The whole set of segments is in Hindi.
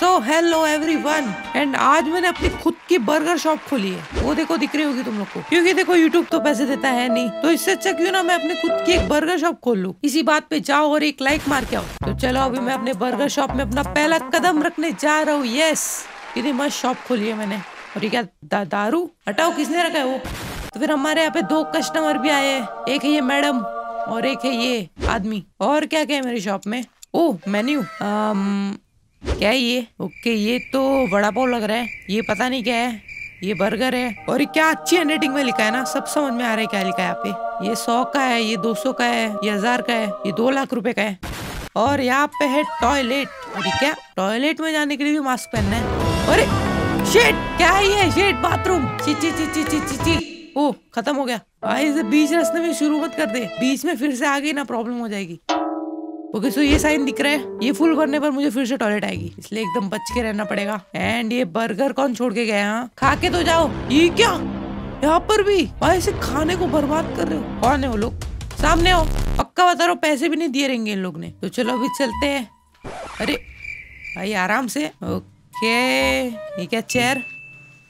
सो हेलो एवरीवन एंड आज मैंने अपनी खुद की बर्गर शॉप खोली है। वो देखो दिख रही होगी तुम लोग को। क्योंकि देखो यूट्यूब तो पैसे देता है नहीं। तो इससे अच्छा क्यों ना मैं अपनी खुद की एक बर्गर शॉप खोल लूँ। इसी बात पे जाओ और एक लाइक मार के आओ। तो चलो अभी मैं अपने बर्गर शॉप में अपना पहला कदम रखने जा रहा हूँ। यस कितनी मस्त शॉप खोली है मैंने। और ये क्या दारू? हटाओ, किसने रखा है वो? तो फिर हमारे यहाँ पे दो कस्टमर भी आए हैं। एक है ये मैडम और एक है ये आदमी। और क्या क्या है मेरी शॉप में? ओ मेन्यू क्या ये? ओके, ये तो बड़ा पाव लग रहा है। ये पता नहीं क्या है। ये बर्गर है। और क्या अच्छी हैंडराइटिंग में लिखा है ना? सब समझ में आ रहा है क्या लिखा है यहाँ पे। ये सौ का है, ये दो सौ का है, ये हज़ार का है, ये दो लाख रुपए का है। और यहाँ पे है टॉयलेट ये क्या? टॉयलेट में जाने के लिए भी मास्क पहनना है। अरे शेट क्या है ये? शेट बाथरूम ची ची ची ची ची ची ओ खत्म हो गया। बीच रास्ते में शुरू मत कर दे। बीच में फिर से आ गई ना प्रॉब्लम हो जाएगी। ओके सो ये साइन दिख रहा है। ये फुल करने पर मुझे फिर से टॉयलेट आएगी। इसलिए एकदम बच के रहना पड़ेगा। एंड ये बर्गर कौन छोड़ के गया हाँ खा के तो जाओ। ये क्या? यहाँ पर भी? भाई इसे खाने को बर्बाद कर रहे हो? कौन है वो लोग? सामने आओ। पक्का बता रहा हूँ, पैसे भी नहीं दिए रहेंगे इन लोग ने। तो चलो अभी चलते हैं। अरे, भाई आराम से। ओके ये क्या चेयर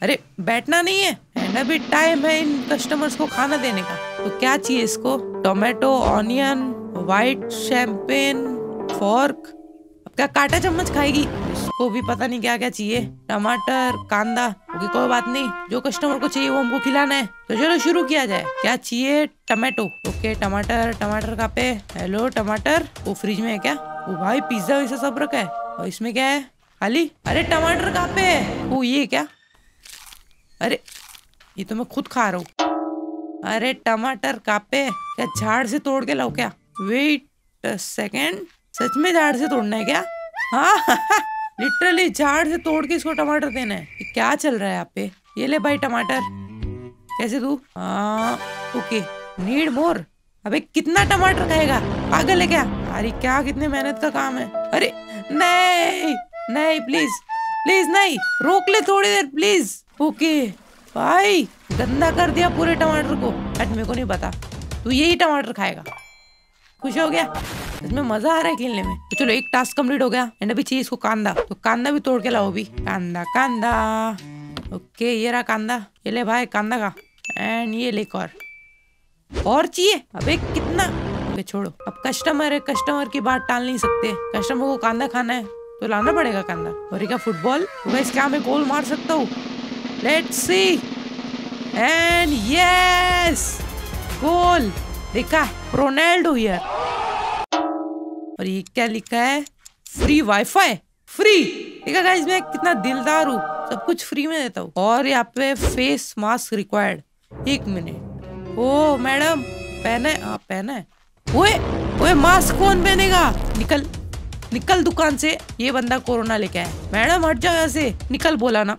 अरे, बैठना नहीं है। एंड अभी टाइम है इन कस्टमर्स को खाना देने का। तो क्या चाहिए इसको? Tomato onion white champagne fork अब क्या काटा चम्मच खाएगी? इसको भी पता नहीं क्या क्या चाहिए। टमाटर, कांदा, ओके, कोई बात नहीं। जो कस्टमर को चाहिए वो हमको खिलाना है। तो चलो शुरू किया जाए। क्या चाहिए? टमाटो। ओके, टमाटर टमाटर कहाँ पे? हेलो टमाटर। वो फ्रिज में है क्या? वो भाई पिज्जा वैसा सब रखा है। और इसमें क्या है? खाली? अरे टमाटर कहाँ पे है? वो ये क्या? अरे, ये तो मैं खुद खा रहा हूँ। अरे टमाटर कापे क्या झाड़ से तोड़ के लाओ क्या? वेट सेकेंड सच में झाड़ से तोड़ना है क्या? हाँ लिटरली झाड़ से तोड़ के इसको टमाटर देना है। ये क्या चल रहा है यहाँ पे? ये ले भाई टमाटर। कैसे तू? हाँ ओके। नीड मोर अबे कितना टमाटर खाएगा? पागल है क्या? अरे क्या, कितने मेहनत का काम है। अरे नहीं नहीं प्लीज़ प्लीज़ नहीं। रोक ले थोड़ी देर प्लीज़ ओके। भाई, गंदा कर दिया पूरे टमाटर को। बट मेरे को नहीं पता। तू यही टमाटर खाएगा। खुश हो गया? इसमें मज़ा आ रहा है खेलने में। तो चलो, एक टास्क कंप्लीट हो गया। एंड अभी चाहिए इसको कांदा। तो कांदा भी तोड़ के लाओ अभी। कांदा कांदा। ओके, ये रहा कांदा। ये ले भाई, कांदा का। एंड ये ले और। और चाहिए? अबे कितना? अबे छोड़ो। अब कस्टमर है कस्टमर की बात टाल नहीं सकते। कस्टमर को कांदा खाना है तो लाना पड़ेगा कांदा। और क्या फुटबॉल तो मैं क्या मैं गोल मार सकता हूँ। Let's see and yes goal देखा रोनाल्डो हियर और ये क्या लिखा है? फ्री वाईफाई फ्री देखा गाइस मैं कितना दिलदार हूँ। सब कुछ फ्री में देता हूँ। और यहाँ पे फेस मास्क रिक्वायर्ड एक मिनट ओ मैडम पहना, है हाँ। पहना ओए ओए मास्क कौन पहनेगा? निकल निकल दुकान से। ये बंदा कोरोना लेके आया। मैडम, हट जाओ ऐसे निकल, बोला ना।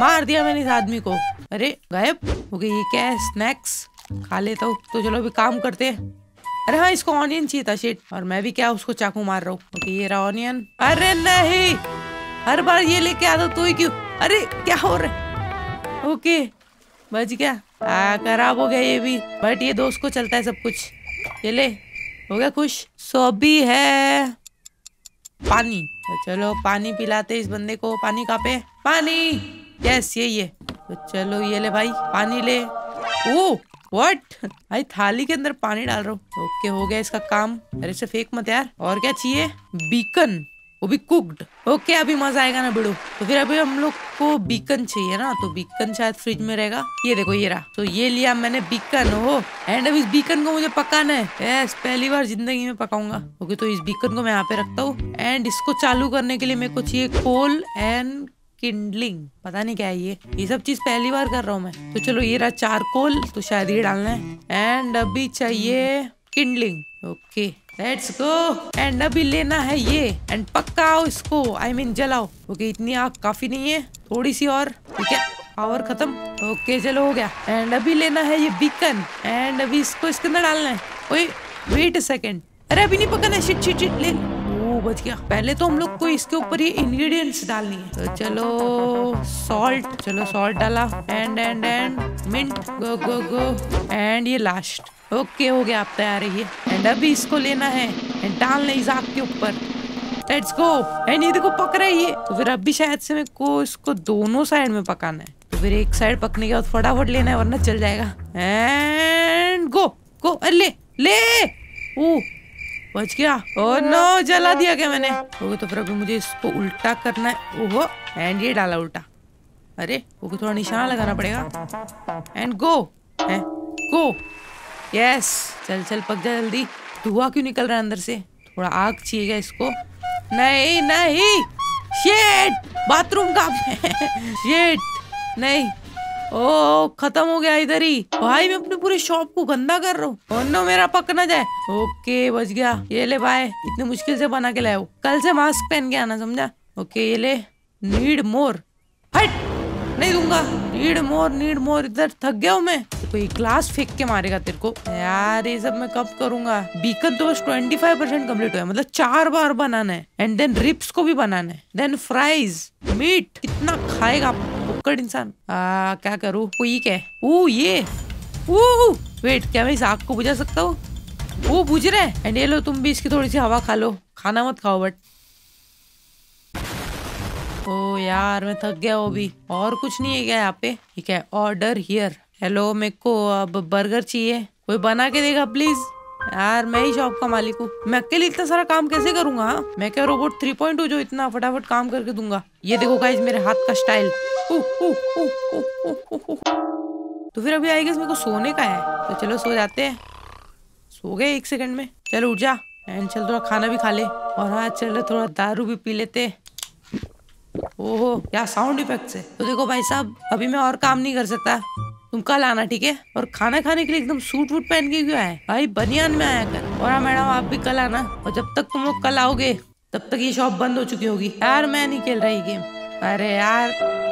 मार दिया मैंने इस आदमी को। अरे, गायब? हो गई ये क्या है? स्नैक्स खा लेता हूँ। तो चलो अभी काम करते हैं। अरे हाँ इसको ऑनियन चाहिए था शेट और मैं भी क्या उसको चाकू मार रहा हूँ? ओके, ये रहा ऑनियन अरे नहीं! हर बार ये लेके आता तू ही क्यों? अरे, क्या हो रहा है? ओके, बच गया। आ, खराब हो गया ये भी। बट ये दोस्त को चलता है सब कुछ। ये ले, हो गया खुश? सो अभी है। पानी। तो चलो पानी पिलाते इस बंदे को। पानी का पे पानी। यस ये ये। तो चलो ये ले भाई, पानी ले। ओ व्हाट भाई, थाली के अंदर पानी डाल रहा हूँ। ओके हो गया इसका काम। अरे से फेंक मत यार। और क्या चाहिए? बीकन वो भी कुकड ओके अभी मज़ा आएगा ना बिड़ू। तो फिर अभी हम लोग को बीकन चाहिए ना तो बीकन शायद फ्रिज में रहेगा। ये देखो, ये रहा। तो ये लिया मैंने बीकन हो एंड अब इस बीकन को मुझे पकाना है। यस पहली बार ज़िंदगी में पकाऊँगा। ओके तो इस बीकन को मैं यहाँ पे रखता हूँ। एंड इसको चालू करने के लिए मेरे को चाहिए कोल एंड किंडलिंग पता नहीं क्या है ये। ये सब चीज़ पहली बार कर रहा हूँ मैं। तो चलो, ये रहा चारकोल तो शायद ये डालना है। एंड अभी चाहिए kindling okay let's go and अभी लेना है ये. एंड पकाओ इसको. आई I मीन mean, जलाओ. ओके okay, इतनी आग काफ़ी नहीं है. थोड़ी सी और. ठीक है? पावर खत्म. ओके चलो हो गया. एंड अभी लेना है ये बीकन एंड अभी इसको इसके अंदर डालना है. ओए वेट सेकेंड अरे अभी नहीं पकाना शिट शिट शिट ले. वो बच गया. पहले तो हम लोग को इसके ऊपर ये इंग्रेडिएंट्स डालनी है. तो चलो सॉल्ट चलो सॉल्ट डाला. And and and mint go go go and ये लास्ट ओके, हो गया, आप तैयार ये एंड अभी इसको लेना है। एंड डालना इस आग के ऊपर। लेट्स गो एंड ये देखो, पक रही है। तो फिर अभी शायद से मेरे को इसको दोनों साइड में पकाना है। तो फिर एक साइड पकने के बाद फटाफट लेना है, वरना चल जाएगा। एंड गो गो ले ले! ओ, बच गया। ओ नो, जला दिया क्या मैंने? ओके तो फिर अभी मुझे इसको उल्टा करना है। ओहो एंड ये डाला उल्टा। अरे ओके थोड़ा निशाना लगाना पड़ेगा। एंड गो गो यस चल चल, पक जा जल्दी। धुआँ क्यों निकल रहा है अंदर से? थोड़ा आग चाहिएगा इसको। नहीं नहीं। शेट बाथरूम का शेट नहीं। ओ, खत्म हो गया इधर ही। भाई, मैं अपने पूरे शॉप को गंदा कर रहा हूँ। नो मेरा पक ना जाए। ओके बच गया। ये ले भाई, इतने मुश्किल से बना के हो। कल से मास्क पहन के आना, समझा? ओके ये ले। नीड मोर हट नहीं दूँगा। नीड मोर नीड मोर इधर थक गया हूँ मैं। कोई ग्लास फेंक के मारेगा तेरे को। यार, ये सब मैं कब करूँगा? बीकन तो बस ट्वेंटी फाइव परसेंट कंप्लीट हुआ मतलब चार बार बनाना है। एंड देन रिप्स को भी बनाना है। देन फ्राइज मीट कितना खाएगा फुक्कड़ इंसान। क्या करूँ? वो क्या है? ओ ये। ओ वेट क्या मैं इस आग को बुझा सकता हूँ? वो बुझ रहा है। एंड ये लो, तुम भी इसकी थोड़ी सी हवा खा लो। खाना मत खाओ बट ओ यार, मैं थक गया वो भी और कुछ नहीं है क्या यहाँ पे? ठीक है? ऑर्डर हियर हेलो मेरे को अब बर्गर चाहिए। कोई बना के देगा प्लीज़ यार, मैं ही शॉप का मालिक हूँ। मैं अकेले इतना सारा काम कैसे करूँगा हाँ? मैं क्या रोबोट थ्री पॉइंट जो इतना फटाफट काम करके दूँगा? ये देखो गाइज़ मेरे हाथ का स्टाइल तो फिर अभी आएगा मेरे को सोने का है। तो चलो सो जाते हैं। सो गए एक सेकंड में। चलो उठ जा। एंड चल थोड़ा खाना भी खा ले। और हाँ चलो थोड़ा दारू भी पी लेते ओहो, क्या साउंड इफ़ेक्ट है। तो देखो भाई साहब, अभी मैं और काम नहीं कर सकता। तुम कल आना ठीक है? और खाना खाने के लिए एकदम सूट वूट पहन के क्यों आए? भाई, बनियान में आया कर। और हाँ मैडम, आप भी कल आना। और जब तक तुम लोग कल आओगे, तब तक ये शॉप बंद हो चुकी होगी। यार, मैं नहीं खेल रही गेम अरे यार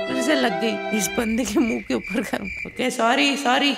फिर से लग गई। इस बंदे के मुँह के ऊपर कर ओके सॉरी सॉरी